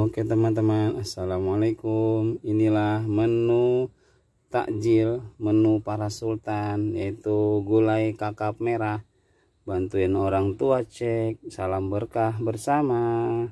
Oke teman-teman. Assalamualaikum. Inilah menu takjil Menu para sultan Yaitu gulai kakap merah. Bantuin orang tua cek. Salam berkah bersama.